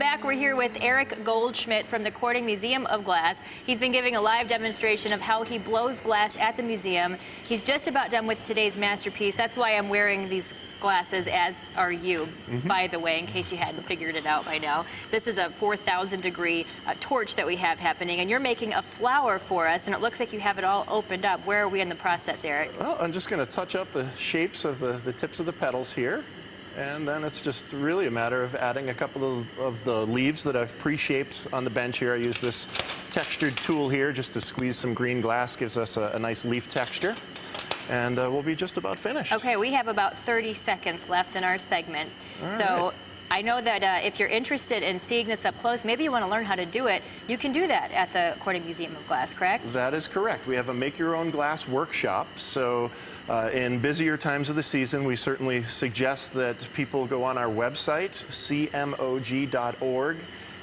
Back, we're here with Eric Goldschmidt from the Corning Museum of Glass. He's been giving a live demonstration of how he blows glass at the museum. He's just about done with today's masterpiece. That's why I'm wearing these glasses, as are you, mm -hmm. by the way, in case you hadn't figured it out by now. This is a 4,000 degree uh, torch that we have happening, and you're making a flower for us, and it looks like you have it all opened up. Where are we in the process, Eric? Well, I'm just going to touch up the shapes of the, the tips of the petals here. And then it's just really a matter of adding a couple of, of the leaves that I've pre-shaped on the bench here. I use this textured tool here just to squeeze some green glass, gives us a, a nice leaf texture. And uh, we'll be just about finished. Okay, we have about 30 seconds left in our segment. All so right. I know that uh, if you're interested in seeing this up close, maybe you want to learn how to do it, you can do that at the Corning Museum of Glass, correct? That is correct. We have a make your own glass workshop. So uh, in busier times of the season, we certainly suggest that people go on our website, cmog.org,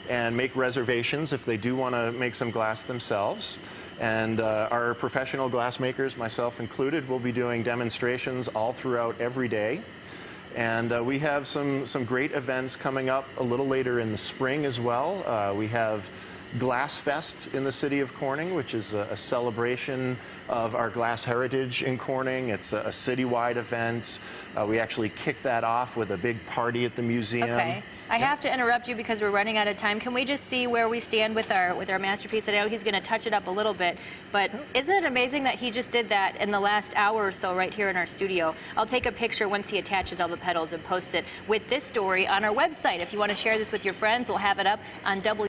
and make reservations if they do want to make some glass themselves. And uh, our professional glassmakers, myself included, will be doing demonstrations all throughout every day. And uh, we have some, some great events coming up a little later in the spring as well. Uh, we have Glass Fest in the city of Corning, which is a, a celebration of our glass heritage in Corning. It's a, a citywide event. Uh, we actually kick that off with a big party at the museum. Okay. I have to interrupt you because we're running out of time. Can we just see where we stand with our with our masterpiece? I know he's going to touch it up a little bit, but isn't it amazing that he just did that in the last hour or so right here in our studio? I'll take a picture once he attaches all the petals and post it with this story on our website. If you want to share this with your friends, we'll have it up on W.